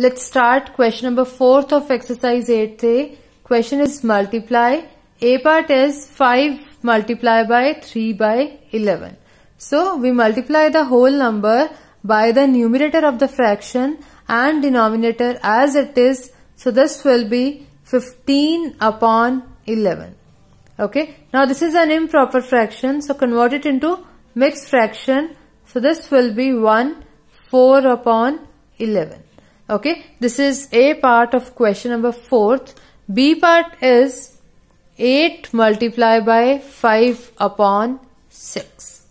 Let's start question number 4th of exercise 8a. Question is multiply. A part is 5 multiply by 3 by 11. So we multiply the whole number by the numerator of the fraction and denominator as it is. So this will be 15 upon 11. Okay. Now this is an improper fraction. So convert it into mixed fraction. So this will be 1 4 upon 11. Okay, this is A part of question number 4th. B part is 8 multiplied by 5 upon 6.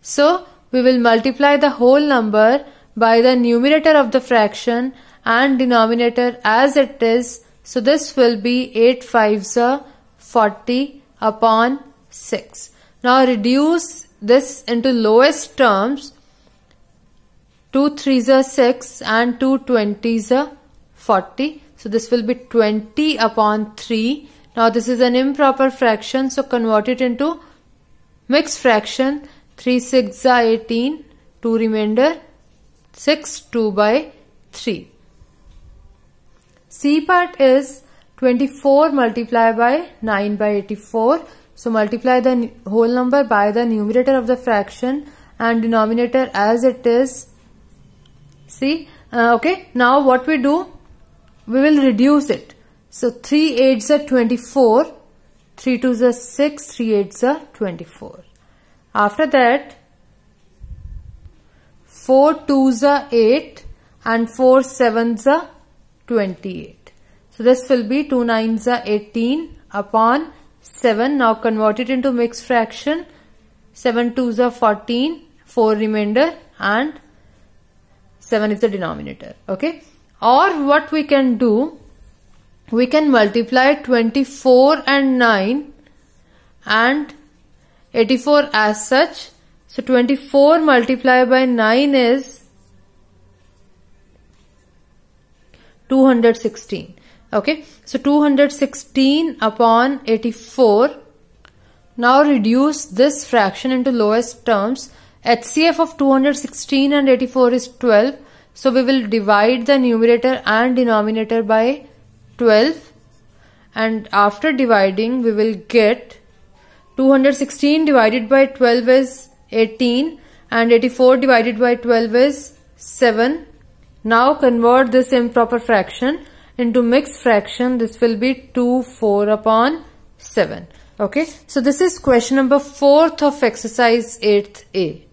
So, we will multiply the whole number by the numerator of the fraction and denominator as it is. So, this will be 8 5s are 40 upon 6. Now, reduce this into lowest terms 2 3s are 6 and 2 20s are 40. So this will be 20 upon 3. Now this is an improper fraction so convert it into mixed fraction. 3 6 are 18. 2 remainder 6 2 by 3. C part is 24 multiplied by 9 by 84. So multiply the whole number by the numerator of the fraction and denominator as it is See, uh, okay. Now what we do? We will reduce it. So 3 8s are 24, 3 2s are 6, 3 8s are 24. After that, 4 2s are 8 and 4 7s are 28. So this will be 2 9s are 18 upon 7. Now convert it into mixed fraction. 7 2s are 14, 4 remainder and 7 is the denominator okay? Or what we can do we can multiply 24 and 9 and 84 as such. So 24 multiplied by 9 is 216 okay? So 216 upon 84 now reduce this fraction into lowest terms HCF of 216 and 84 is 12. So we will divide the numerator and denominator by 12 and after dividing we will get 216 divided by 12 is 18 and 84 divided by 12 is 7. Now convert this improper fraction into mixed fraction. This will be 2 4 upon 7. Okay. So this is question number 4th of exercise 8th A.